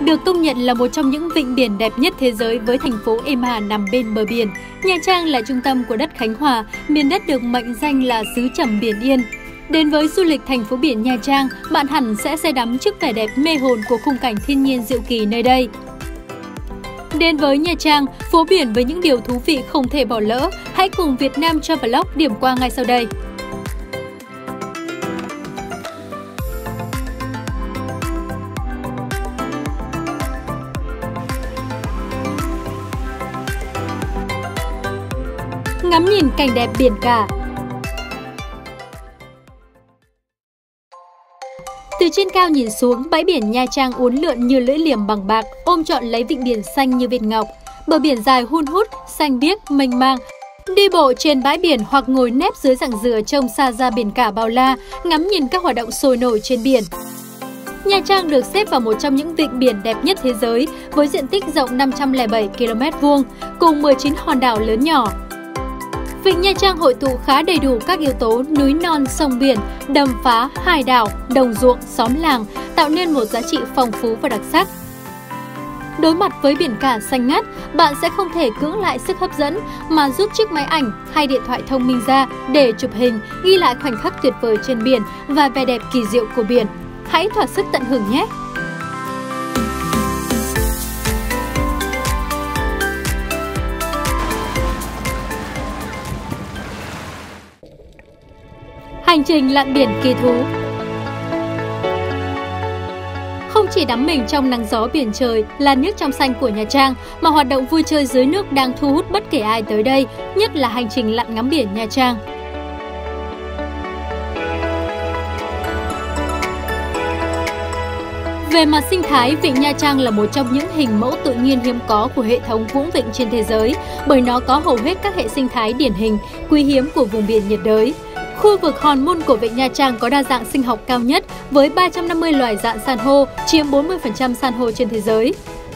được công nhận là một trong những vịnh biển đẹp nhất thế giới với thành phố êm Hà nằm bên bờ biển. Nha Trang là trung tâm của đất Khánh Hòa, miền đất được mệnh danh là xứ trầm biển yên. Đến với du lịch thành phố biển Nha Trang, bạn hẳn sẽ say đắm trước vẻ đẹp mê hồn của khung cảnh thiên nhiên diệu kỳ nơi đây. Đến với Nha Trang, phố biển với những điều thú vị không thể bỏ lỡ, hãy cùng Việt Nam Travelog điểm qua ngay sau đây. Ngắm nhìn cảnh đẹp biển cả Từ trên cao nhìn xuống, bãi biển Nha Trang uốn lượn như lưỡi liềm bằng bạc, ôm trọn lấy vịnh biển xanh như viên ngọc. Bờ biển dài hun hút, xanh biếc, mênh mang. Đi bộ trên bãi biển hoặc ngồi nép dưới rặng dừa trông xa ra biển cả bao la, ngắm nhìn các hoạt động sôi nổi trên biển. Nha Trang được xếp vào một trong những vịnh biển đẹp nhất thế giới với diện tích rộng 507 km vuông, cùng 19 hòn đảo lớn nhỏ. Vịnh Nha Trang hội tụ khá đầy đủ các yếu tố núi non, sông biển, đầm phá, hải đảo, đồng ruộng, xóm làng, tạo nên một giá trị phong phú và đặc sắc. Đối mặt với biển cả xanh ngắt, bạn sẽ không thể cưỡng lại sức hấp dẫn mà rút chiếc máy ảnh hay điện thoại thông minh ra để chụp hình, ghi lại khoảnh khắc tuyệt vời trên biển và vẻ đẹp kỳ diệu của biển. Hãy thỏa sức tận hưởng nhé! Hành trình lặn biển kỳ thú Không chỉ đắm mình trong nắng gió biển trời là nước trong xanh của Nha Trang, mà hoạt động vui chơi dưới nước đang thu hút bất kể ai tới đây, nhất là hành trình lặn ngắm biển Nha Trang. Về mặt sinh thái, Vịnh Nha Trang là một trong những hình mẫu tự nhiên hiếm có của hệ thống vũng vịnh trên thế giới, bởi nó có hầu hết các hệ sinh thái điển hình, quý hiếm của vùng biển nhiệt đới. Khu vực hòn môn của Vịnh Nha Trang có đa dạng sinh học cao nhất với 350 loài dạng san hô, chiếm 40% san hô trên thế giới.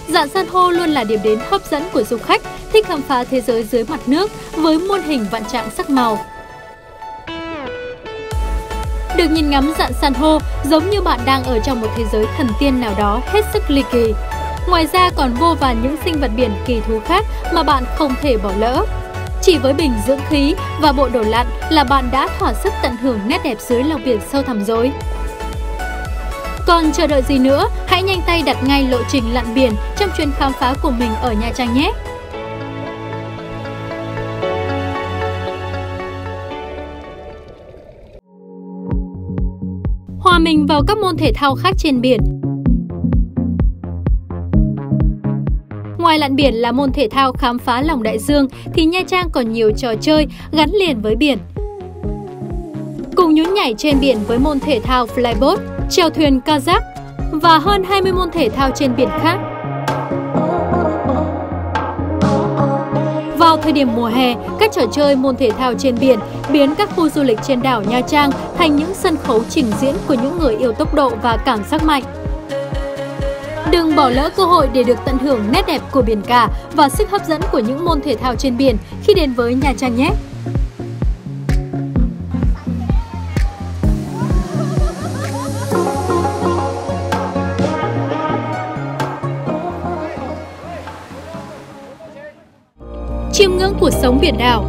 Dạng san hô luôn là điểm đến hấp dẫn của du khách, thích khám phá thế giới dưới mặt nước với muôn hình vạn trạng sắc màu. Được nhìn ngắm dạng san hô giống như bạn đang ở trong một thế giới thần tiên nào đó hết sức ly kỳ. Ngoài ra còn vô vàn những sinh vật biển kỳ thú khác mà bạn không thể bỏ lỡ. Chỉ với bình dưỡng khí và bộ đồ lặn là bạn đã thỏa sức tận hưởng nét đẹp dưới lòng biển sâu thẳm rồi. Còn chờ đợi gì nữa, hãy nhanh tay đặt ngay lộ trình lặn biển trong chuyến khám phá của mình ở Nha Trang nhé! Hòa mình vào các môn thể thao khác trên biển Ngoài lặn biển là môn thể thao khám phá lòng đại dương thì Nha Trang còn nhiều trò chơi gắn liền với biển. Cùng nhún nhảy trên biển với môn thể thao flyboat, chèo thuyền kayak và hơn 20 môn thể thao trên biển khác. Vào thời điểm mùa hè, các trò chơi môn thể thao trên biển biến các khu du lịch trên đảo Nha Trang thành những sân khấu trình diễn của những người yêu tốc độ và cảm giác mạnh. Đừng bỏ lỡ cơ hội để được tận hưởng nét đẹp của biển cả và sức hấp dẫn của những môn thể thao trên biển. Khi đến với Nha Trang nhé! Chiêm ngưỡng cuộc sống biển đảo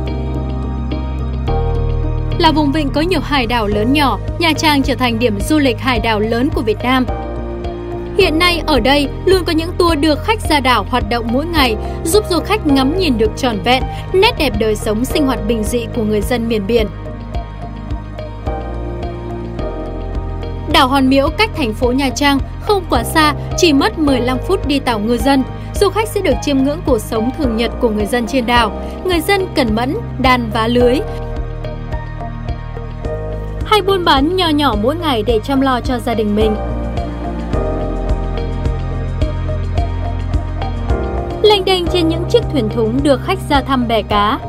Là vùng vịnh có nhiều hải đảo lớn nhỏ, Nha Trang trở thành điểm du lịch hải đảo lớn của Việt Nam – Hiện nay ở đây luôn có những tour đưa khách ra đảo hoạt động mỗi ngày, giúp du khách ngắm nhìn được tròn vẹn, nét đẹp đời sống sinh hoạt bình dị của người dân miền biển. Đảo Hòn Miễu cách thành phố Nha Trang không quá xa, chỉ mất 15 phút đi tàu ngư dân. Du khách sẽ được chiêm ngưỡng cuộc sống thường nhật của người dân trên đảo. Người dân cẩn mẫn, đàn vá lưới, hay buôn bán nhỏ nhỏ mỗi ngày để chăm lo cho gia đình mình. Lênh đênh trên những chiếc thuyền thúng đưa khách ra thăm bè cá.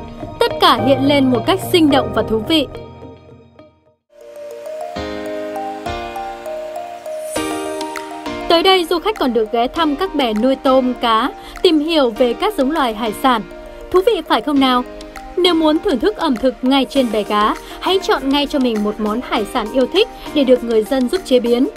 Tất cả hiện lên một cách sinh động và thú vị. Tới đây, du khách còn được ghé thăm các bè nuôi tôm, cá, tìm hiểu về các giống loài hải sản. Thú vị phải không nào? Nếu muốn thưởng thức ẩm thực ngay trên bè cá, hãy chọn ngay cho mình một món hải sản yêu thích để được người dân giúp chế biến.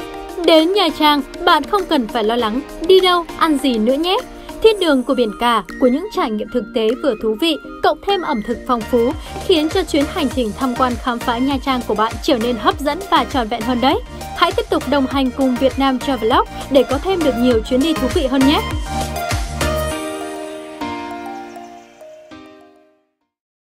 Đến Nha Trang, bạn không cần phải lo lắng đi đâu, ăn gì nữa nhé. Thiên đường của biển cả, của những trải nghiệm thực tế vừa thú vị, cộng thêm ẩm thực phong phú, khiến cho chuyến hành trình tham quan khám phá Nha Trang của bạn trở nên hấp dẫn và tròn vẹn hơn đấy. Hãy tiếp tục đồng hành cùng Việt Nam Travelog để có thêm được nhiều chuyến đi thú vị hơn nhé!